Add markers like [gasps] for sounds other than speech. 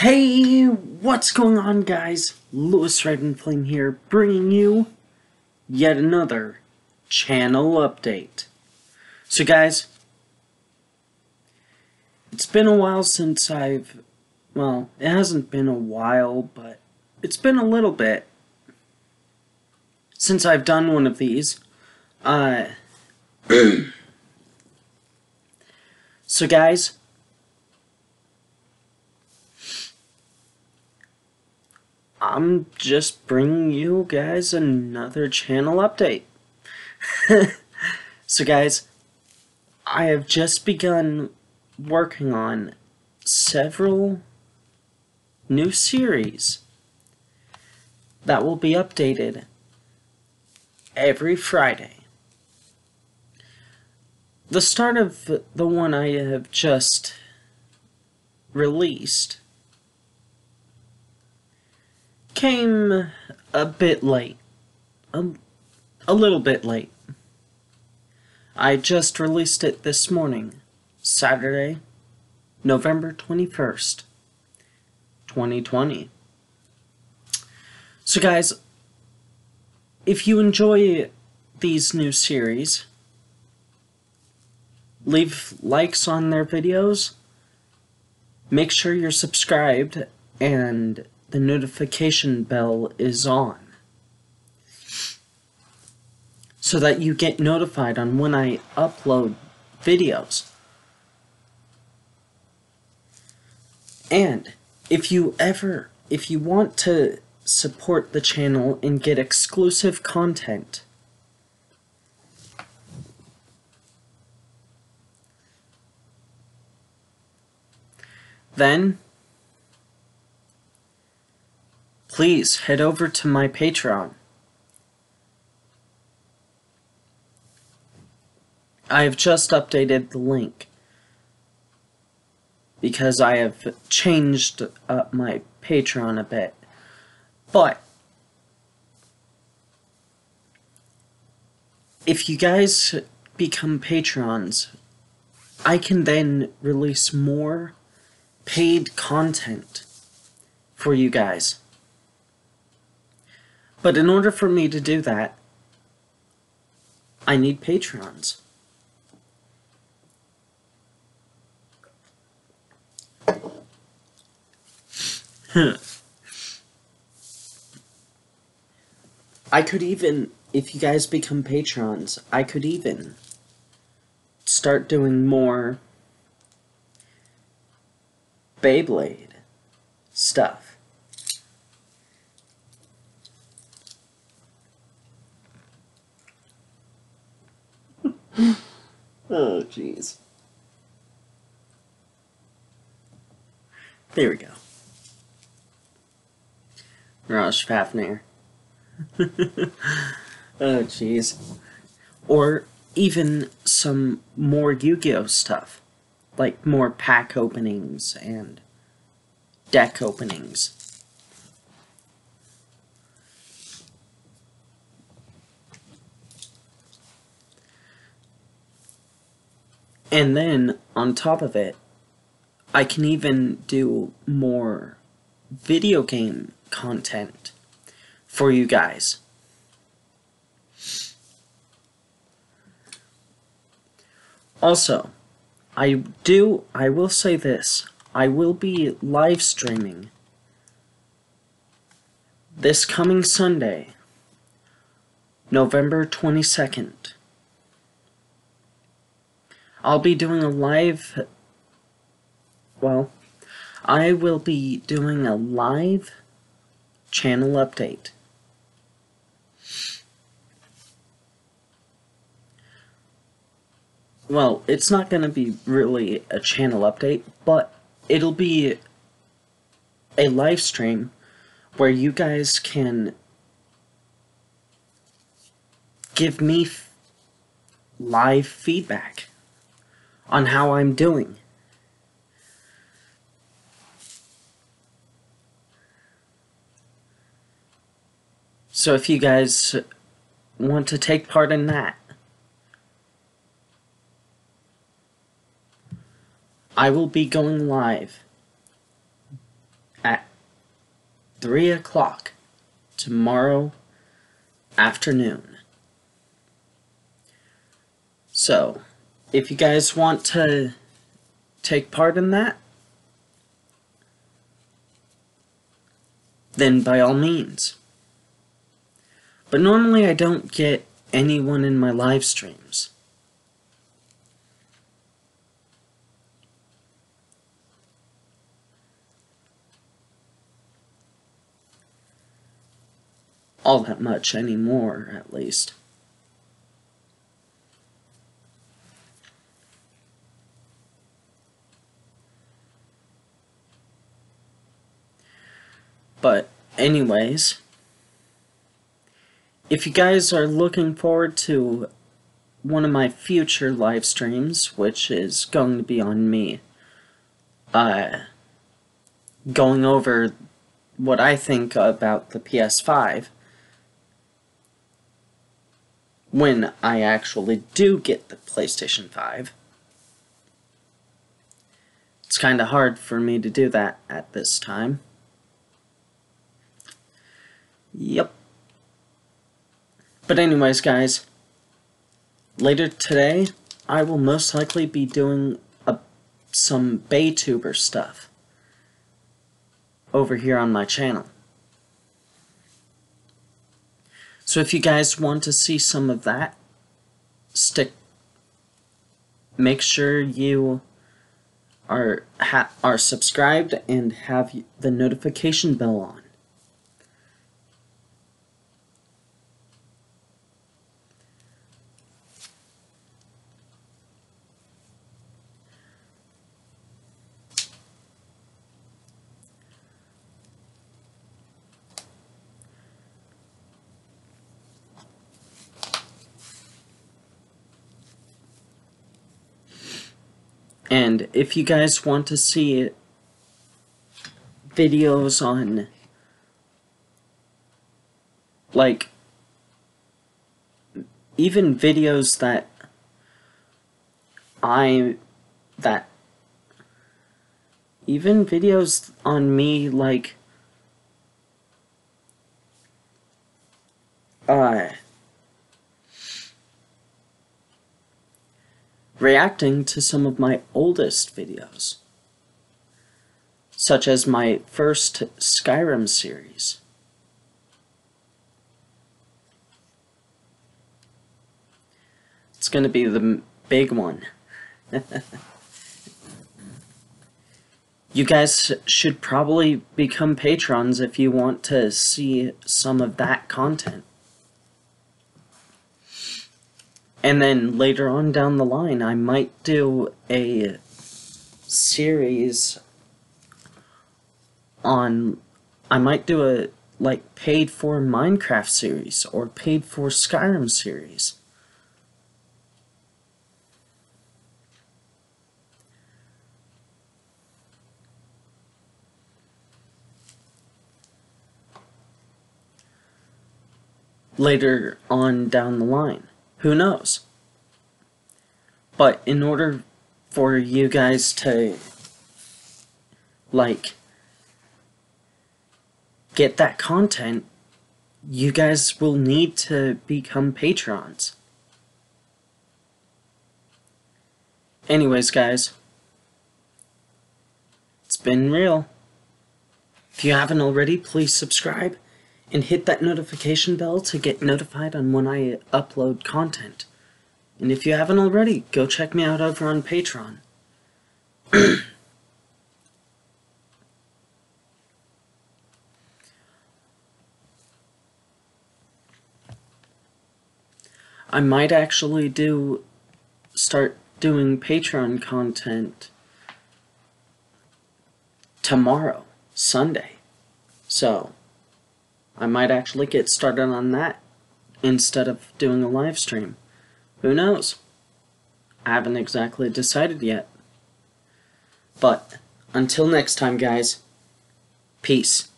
Hey, what's going on, guys? Luis RavenFlame here, bringing you yet another channel update. So, guys, it's been a while since I've. Well, it hasn't been a while, but it's been a little bit since I've done one of these. Uh. [clears throat] so, guys. I'm just bringing you guys another channel update. [laughs] so, guys, I have just begun working on several new series that will be updated every Friday. The start of the one I have just released came a bit late. A, a little bit late. I just released it this morning, Saturday, November 21st, 2020. So, guys, if you enjoy these new series, leave likes on their videos, make sure you're subscribed, and the notification bell is on so that you get notified on when I upload videos. And if you ever, if you want to support the channel and get exclusive content, then please head over to my Patreon. I have just updated the link because I have changed up my Patreon a bit. But if you guys become patrons, I can then release more paid content for you guys. But in order for me to do that, I need patrons. I could even, if you guys become patrons, I could even start doing more Beyblade stuff. [gasps] oh, jeez. There we go. Rosh Fafnir. [laughs] oh, jeez. Or even some more Yu-Gi-Oh stuff. Like more pack openings and deck openings. And then, on top of it, I can even do more video game content for you guys. Also, I do, I will say this, I will be live streaming this coming Sunday, November 22nd. I'll be doing a live, well, I will be doing a live channel update. Well, it's not going to be really a channel update, but it'll be a live stream where you guys can give me live feedback on how I'm doing. So if you guys want to take part in that, I will be going live at 3 o'clock tomorrow afternoon. So, if you guys want to take part in that, then by all means. But normally I don't get anyone in my live streams. All that much anymore, at least. But, anyways, if you guys are looking forward to one of my future live streams, which is going to be on me, uh, going over what I think about the PS5 when I actually do get the PlayStation 5. It's kind of hard for me to do that at this time. Yep. But anyways, guys, later today, I will most likely be doing a, some BeyTuber stuff over here on my channel. So if you guys want to see some of that, stick, make sure you are, are subscribed and have the notification bell on. And if you guys want to see videos on like even videos that I that even videos on me like uh reacting to some of my oldest videos, such as my first Skyrim series. It's going to be the big one. [laughs] you guys should probably become patrons if you want to see some of that content. And then later on down the line, I might do a series on. I might do a like paid for Minecraft series or paid for Skyrim series. Later on down the line. Who knows? But in order for you guys to, like, get that content, you guys will need to become patrons. Anyways, guys, it's been real. If you haven't already, please subscribe and hit that notification bell to get notified on when I upload content. And if you haven't already, go check me out over on Patreon. [clears throat] I might actually do start doing Patreon content tomorrow, Sunday. So, I might actually get started on that instead of doing a live stream. Who knows? I haven't exactly decided yet. But until next time, guys, peace.